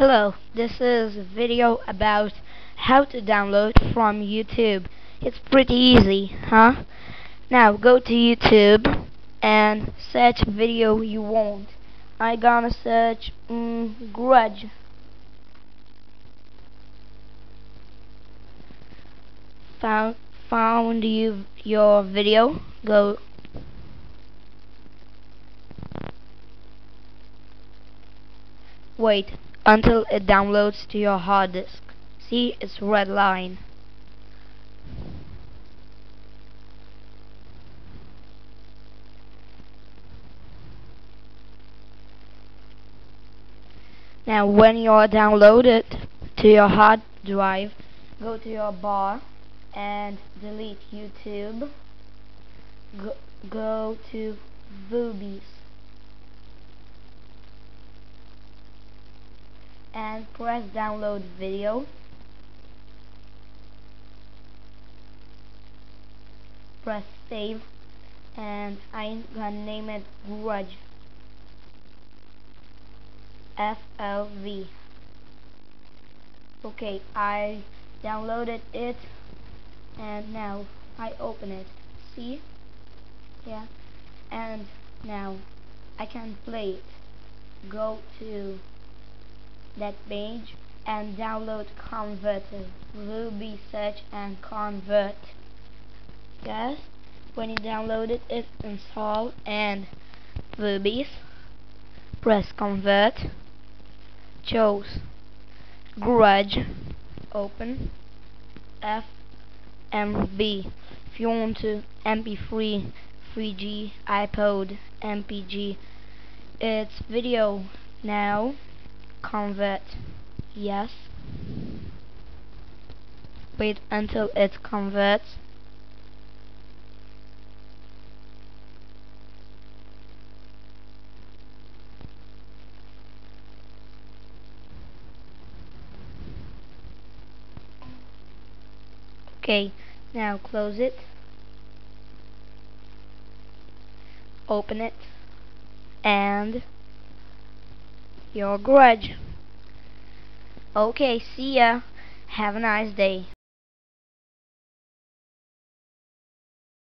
Hello, this is a video about how to download from YouTube. It's pretty easy, huh? Now go to YouTube and search video you want. I gonna search mm, Grudge. Found found you your video. Go Wait until it downloads to your hard disk. See, it's red line. Now when you're downloaded to your hard drive, go to your bar and delete YouTube. Go, go to Voobys. And press download video. Press save and I'm gonna name it Grudge. FLV okay I downloaded it and now I open it. See? Yeah. And now I can play it. Go to that page and download converter Ruby search and convert. Yes when you download it it install and Rubies press convert. Choose grudge. Open. FMV if you want to MP3 3G iPod MPG it's video now convert yes. Wait until it converts. Okay now close it. Open it. And your grudge. Okay, see ya. Have a nice day.